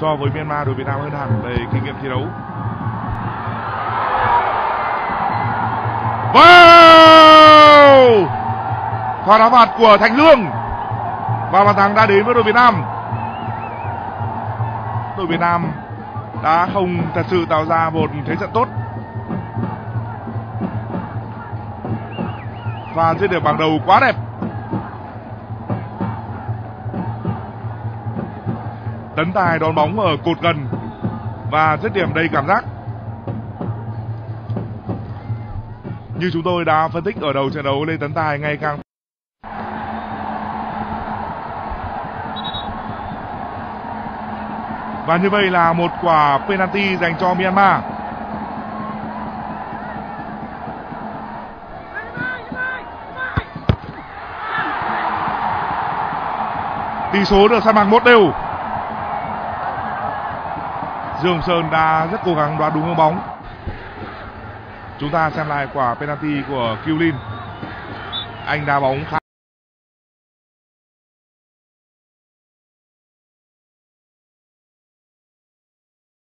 so với Myanmar đội Việt Nam hơn hẳn về kinh nghiệm thi đấu Wow! Pha đá phạt của Thành Lương và bàn thắng đã đến với đội Việt Nam. Đội Việt Nam đã không thật sự tạo ra một thế trận tốt. Và dứt điểm bằng đầu quá đẹp. Tấn Tài đón bóng ở cột gần và dứt điểm đầy cảm giác. Như chúng tôi đã phân tích ở đầu trận đấu, Lê Tấn Tài ngày càng Và như vậy là một quả penalty dành cho Myanmar. Tỷ số được san bằng một đều. Dương Sơn đã rất cố gắng đoán đúng hướng bóng. Chúng ta xem lại quả penalty của Kiu Lin. Anh đá bóng khá